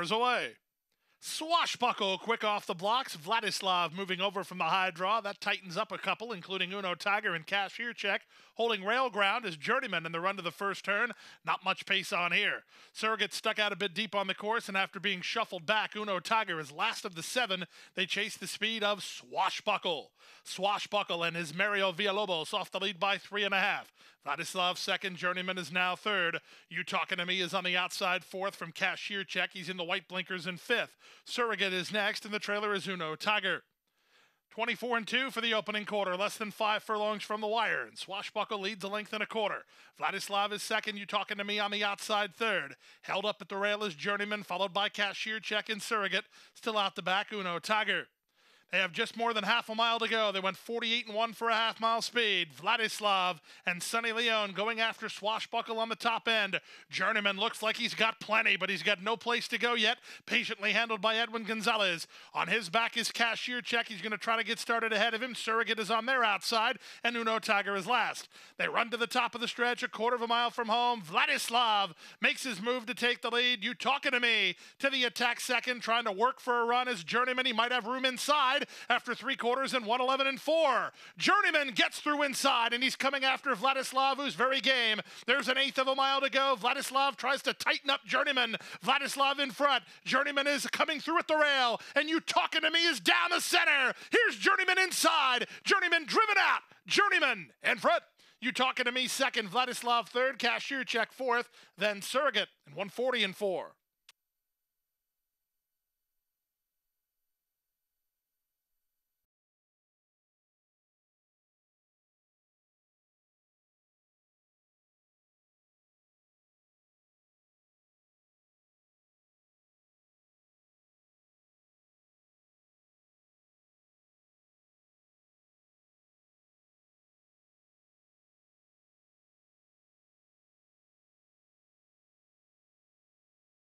runners away. Swashbuckle quick off the blocks. Vladislav moving over from the high draw. That tightens up a couple, including Uno Tiger and Cashier Check. Holding rail ground is Journeyman in the run to the first turn. Not much pace on here. Surrogate stuck out a bit deep on the course, and after being shuffled back, Uno Tiger is last of the seven. They chase the speed of Swashbuckle. Swashbuckle and his Mario Villalobos off the lead by three and a half. Vladislav second, Journeyman is now third. You Talking to Me is on the outside fourth from Cashier Check. He's in the white blinkers in fifth. Surrogate is next, and the trailer is Uno Tiger. 24 and 2 for the opening quarter, less than five furlongs from the wire, and Swashbuckle leads a length and a quarter. Vladislav is second, you talking to me on the outside third. Held up at the rail is Journeyman, followed by Cashier Check and Surrogate. Still out the back, Uno Tiger. They have just more than half a mile to go. They went 48 and 1 for a half mile speed. Vladislav and Sonny Leon going after Swashbuckle on the top end. Journeyman looks like he's got plenty, but he's got no place to go yet. Patiently handled by Edwin Gonzalez. On his back is Cashier Check. He's going to try to get started ahead of him. Surrogate is on their outside, and Uno Tiger is last. They run to the top of the stretch, a quarter of a mile from home. Vladislav makes his move to take the lead. You talking to me? To the attack second, trying to work for a run as Journeyman. He might have room inside after three quarters and 111 and four. Journeyman gets through inside and he's coming after Vladislav, who's very game. There's an eighth of a mile to go. Vladislav tries to tighten up Journeyman. Vladislav in front. Journeyman is coming through at the rail, and you talking to me is down the center. Here's Journeyman inside. Journeyman driven out. Journeyman in front. You talking to me second, Vladislav third, cashier check fourth, then surrogate and 140 and four.